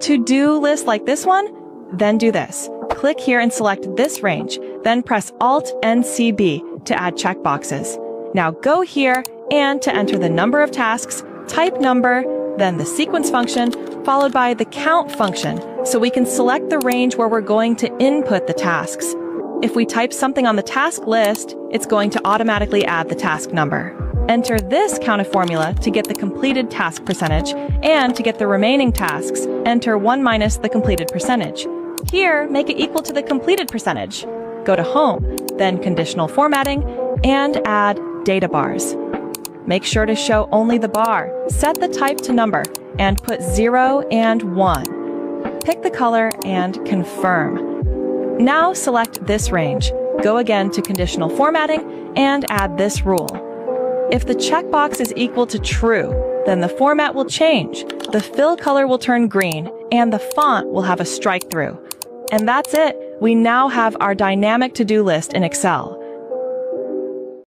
to-do list like this one, then do this. Click here and select this range, then press Alt and CB to add checkboxes. Now go here and to enter the number of tasks, type number, then the sequence function, followed by the count function, so we can select the range where we're going to input the tasks. If we type something on the task list, it's going to automatically add the task number. Enter this countif formula to get the completed task percentage, and to get the remaining tasks, enter 1 minus the completed percentage. Here, make it equal to the completed percentage. Go to Home, then Conditional Formatting, and add Data Bars. Make sure to show only the bar, set the type to number, and put 0 and 1. Pick the color and confirm. Now select this range. Go again to Conditional Formatting and add this rule. If the checkbox is equal to true, then the format will change, the fill color will turn green, and the font will have a strike through. And that's it. We now have our dynamic to-do list in Excel.